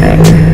Okay.